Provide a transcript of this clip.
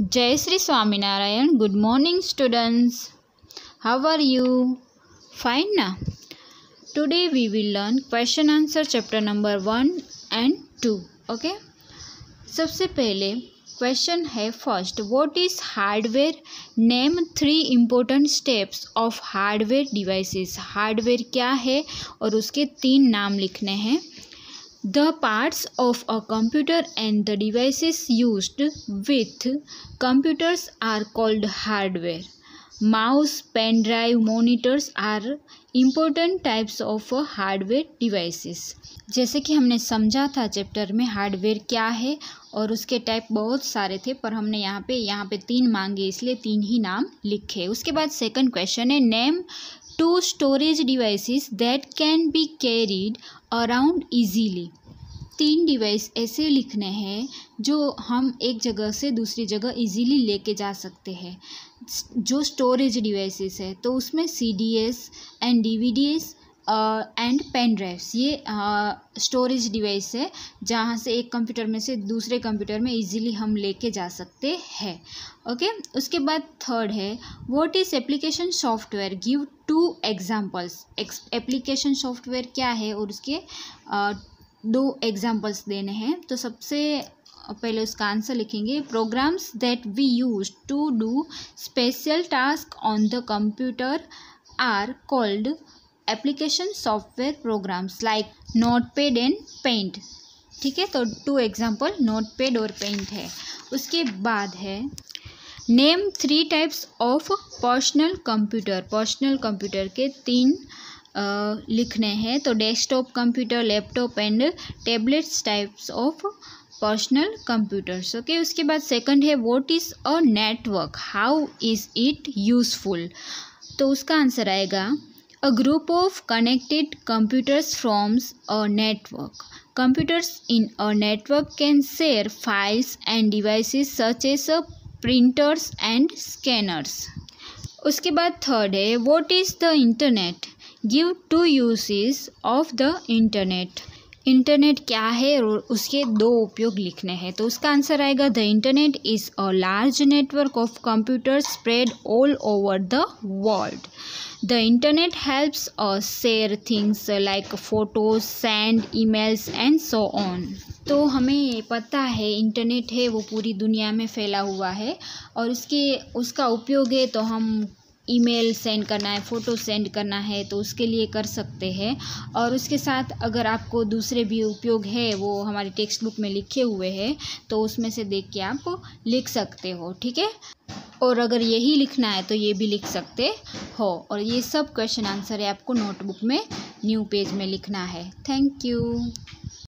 जय Shri Swaminarayan good morning students how are you fine ना today we will learn question answer chapter number one and two okay सबसे पहले question है first what is hardware name three important steps of hardware devices hardware क्या है? और उसके तीन नाम लिखने हैं। The parts of a computer and the devices used with computers are called hardware. Mouse, pen drive, monitors are important types of hardware devices. जैसे कि हमने समझा था चैप्टर में हार्डवेयर क्या है और उसके टाइप बहुत सारे थे पर हमने यहाँ पे यहाँ पे तीन मांगे इसलिए तीन ही नाम लिखे उसके बाद सेकंड क्वेश्चन है name two storage devices that can be carried around easily तीन डिवाइस ऐसे लिखने हैं जो हम एक जगह से दूसरी जगह इजीली लेके जा सकते हैं। जो स्टोरेज डिवाइसेस है तो उसमें C D s and D V D s and pen drives ये स्टोरेज डिवाइस है जहाँ से एक कंप्यूटर में से दूसरे कंप्यूटर में इजीली हम लेके जा सकते हैं। ओके उसके बाद थर्ड है what is application software give two examples application software क्या है और उसके uh, दो एग्जांपल्स देने हैं। तो सबसे पहले उसका आंसर लिखेंगे। Programs that we use to do special task on the computer are called application software programs like notepad and paint ठीक है तो टू एग्ज़ाम्पल नोट पेड और पेंट है। उसके बाद है name three types of personal computer personal computer के तीन uh, लिखने हैं। तो desktop computer laptop and tablets types of personal computers okay उसके बाद सेकंड है what is a network how is it useful तो उसका आंसर आएगा A group of connected computers forms a network. Computers in a network can share files and devices such as printers and scanners. उसके बाद third है what is the internet give two uses of the internet internet क्या है और उसके दो उपयोग लिखने हैं। तो उसका आंसर आएगा, the internet is a large network of computer spread all over the world. The internet helps a share things like photos, send, emails and so on. तो हमें पता है, इंटरनेट है, वो पूरी दुनिया में फैला हुआ है और उसके, उसका उपयोग है तो हम ईमेल सेंड करना है, फ़ोटो सेंड करना है तो उसके लिए कर सकते हैं। और उसके साथ अगर आपको दूसरे भी उपयोग है, वो हमारी टेक्स्ट बुक में लिखे हुए हैं तो उसमें से देख के आप लिख सकते हो, ठीक है? और अगर यही लिखना है तो ये भी लिख सकते हो। और ये सब क्वेश्चन आंसर है आपको नोटबुक में न्यू पेज में लिखना है। Thank you